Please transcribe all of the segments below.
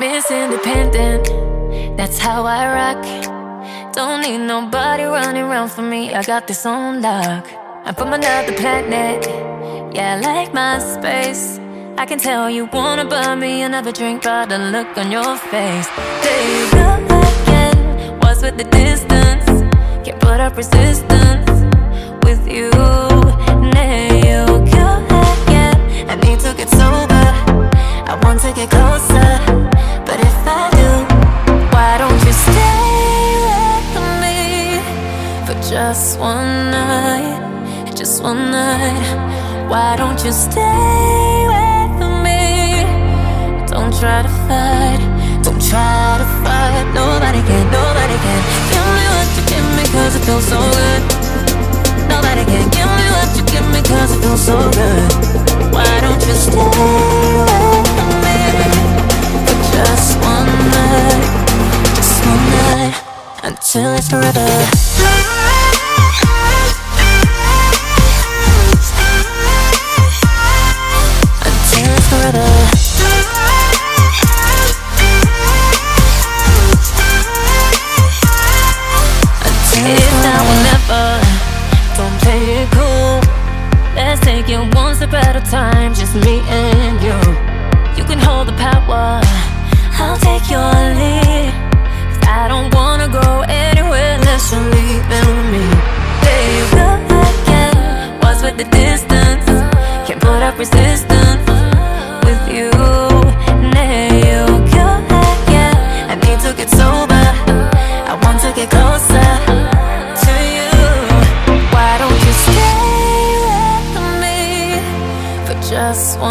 Miss Independent, that's how I rock. Don't need nobody running around for me. I got this on lock. I'm from another planet. Yeah, I like my space. I can tell you wanna buy me another drink by the look on your face. There you go again. What's with the distance? Can't put up resistance just one night? Just one night. Why don't you stay with me? Don't try to fight. Don't try to fight. Nobody can, nobody can. Give me what you give me, cause it feels so good. Nobody can give me what you give me, cause it feels so good. Why don't you stay with me for just one night? Just one night until it's forever. It's now or never. Don't play it cool. Let's take it one step at a time, just me and you. You can hold the power. I'll take your lead. 'Cause I don't wanna go anywhere unless you're leaving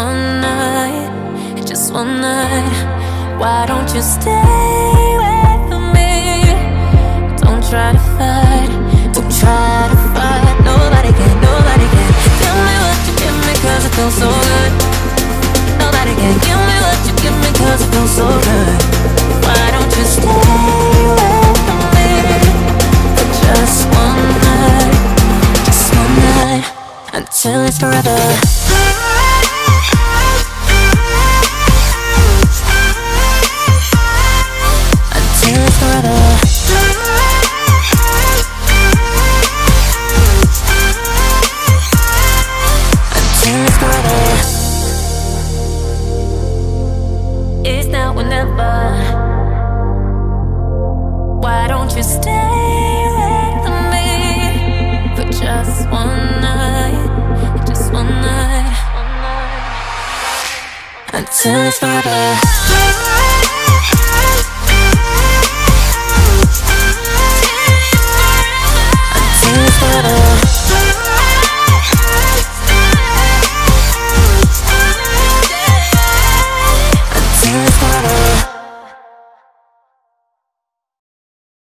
one night? Just one night. Why don't you stay with me? Don't try to fight. Don't try to fight. Nobody can, nobody can. Give me what you give me, cause it feels so good. Nobody can give me what you give me, cause it feels so good. Why don't you stay with me for just one night? Just one night until it's forever. You stay with me for just one night? Just one night. Until forever.